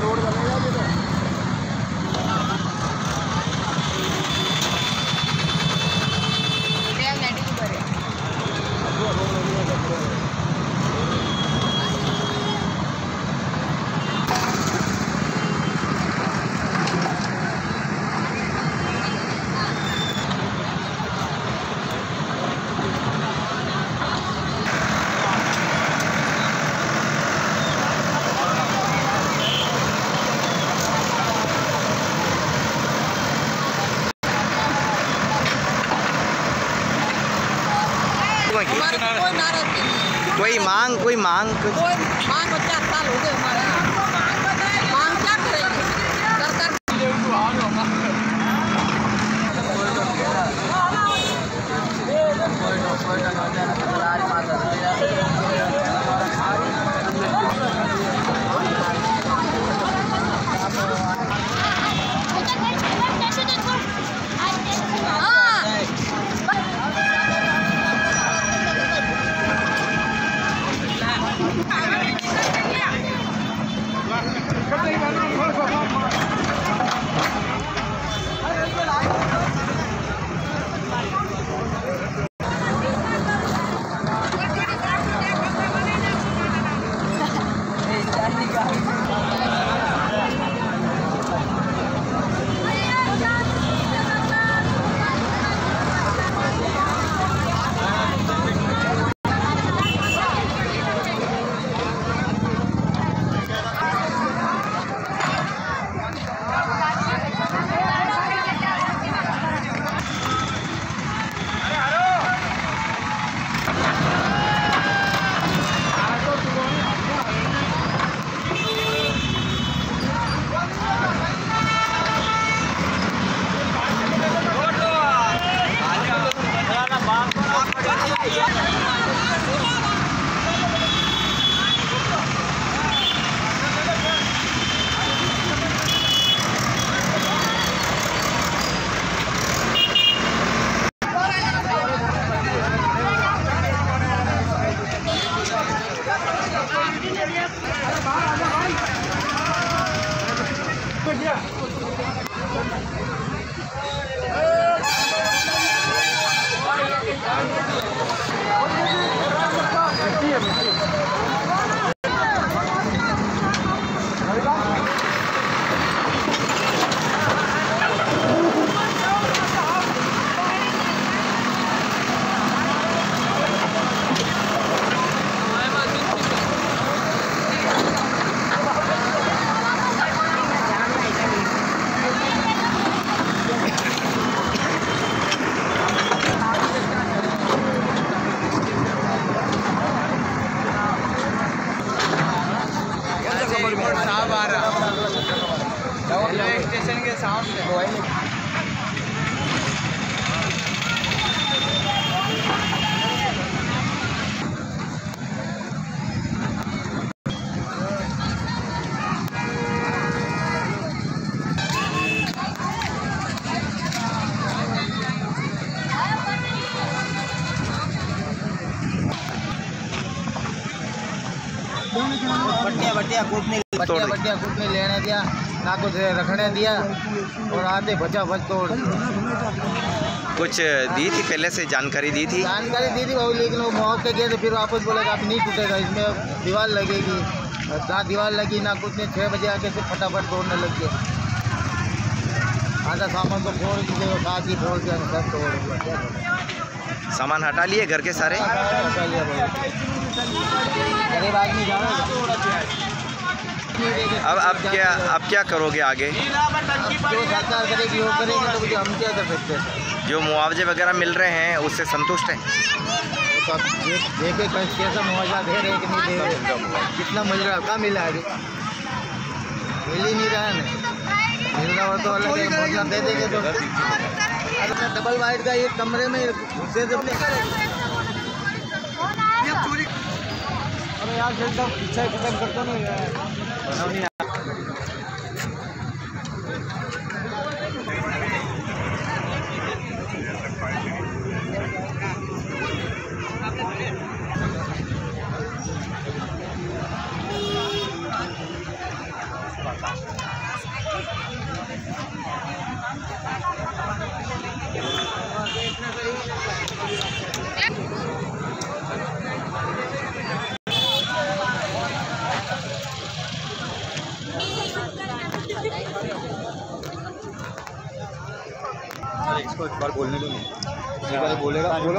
bárbaro. कोई मांग कोई मांग। कोई मांग चार साल हो गए हमारे। 来看这一碗辣不辣 सामने बट्टिया बट्टिया कूटने बट्टिया बट्टिया कूटने लेने दिया ना कुछ रखने दिया और आते बचा बच तोड़ कुछ दी थी पहले से जानकारी दी थी? जानकारी दी थी भाई लेकिन वो मौके गए तो फिर वापस बोलेगा आप नहीं टूटेगा इसमें दीवार लगेगी। ना दीवार लगी ना कुछ नहीं। छः बजे आके से फटाफट तोड़ने लग गए। आधा सामान तो फोड़ दिए कांच ही फोड़ दिया सब तोड़ दिया। सामान हटा लिए घर के सारे? हटा लिया भाई। गरीब आदमी जा रहा है। अब अब क्या अब क्या करोगे आगे? जो सरकार करेगी वो करेगी तो हम क्या कर सकते हैं जो मुआवजे वगैरह मिल रहे हैं उससे संतुष्ट हैं? तो अब देख कैसा मुआवजा दे रहे कि नहीं दे रहे कितना मिल रहा है? कहाँ मिला है? अभी मिल ही नहीं रहा है ना। मिल रहा हो तो अलग मुआवजा दे देंगे तो। डबल वाइड का एक कमरे में घुसे तो पीछे खत्म करते नहीं इसको एक बार बोलने दो एक बार बोलेगा बोलो।